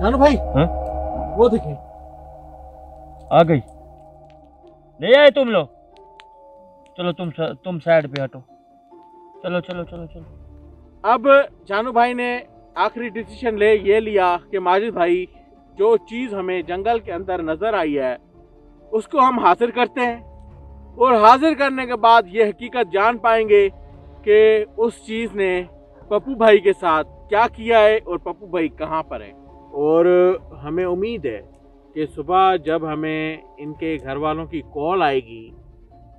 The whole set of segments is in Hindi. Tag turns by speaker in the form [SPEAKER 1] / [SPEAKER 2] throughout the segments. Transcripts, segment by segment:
[SPEAKER 1] जानू भाई।
[SPEAKER 2] हाँ?
[SPEAKER 1] वो देखे।
[SPEAKER 2] आ गई। ले आए तुम लोग। चलो तुम तुम साइड पे हटो। चलो चलो चलो चलो।
[SPEAKER 1] अब जानू भाई ने आखिरी डिसीज़न ले ये लिया कि माजिद भाई जो चीज़ हमें जंगल के अंदर नज़र आई है उसको हम हासिल करते हैं। और हाजिर करने के बाद ये हकीकत जान पाएँगे कि उस चीज़ ने पप्पू भाई के साथ क्या किया है और पप्पू भाई कहाँ पर है। और हमें उम्मीद है कि सुबह जब हमें इनके घर वालों की कॉल आएगी,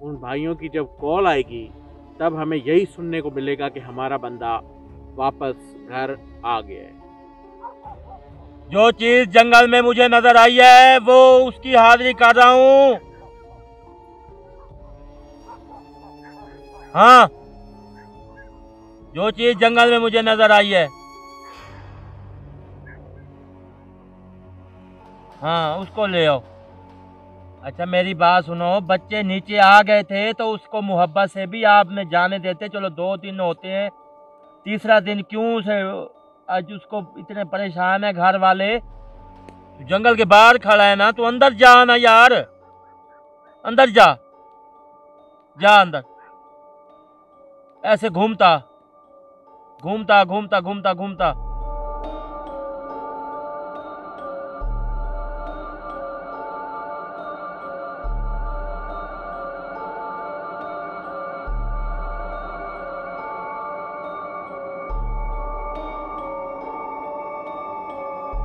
[SPEAKER 1] उन भाइयों की जब कॉल आएगी, तब हमें यही सुनने को मिलेगा कि हमारा बंदा वापस घर आ गया है।
[SPEAKER 2] जो चीज़ जंगल में मुझे नज़र आई है, वो उसकी हाजिरी कर रहा हूँ। हाँ। जो चीज़ जंगल में मुझे नज़र आई है हाँ उसको ले आओ। अच्छा मेरी बात सुनो, बच्चे नीचे आ गए थे तो उसको मोहब्बत से भी आपने जाने देते। चलो, दो दिन होते हैं। तीसरा दिन क्यों उसे, आज उसको इतने परेशान है घर वाले जंगल के बाहर खड़ा है ना तो अंदर जा ना यार। अंदर जा। जा अंदर। ऐसे घूमता। घूमता घूमता घूमता घूमता।